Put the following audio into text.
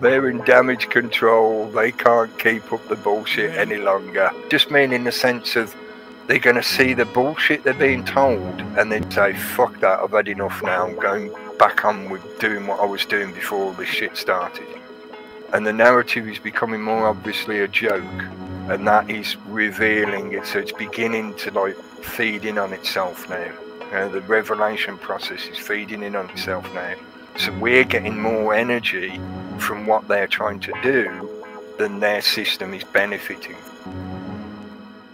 They're in damage control. They can't keep up the bullshit any longer. Just mean in the sense of they're going to see the bullshit they're being told and then say, fuck that, I've had enough now. I'm going back on with doing what I was doing before this shit started. And the narrative is becoming more obviously a joke and that is revealing it. So it's beginning to like feed in on itself now. Uh, the revelation process is feeding in on itself now. So we're getting more energy from what they're trying to do, then their system is benefiting.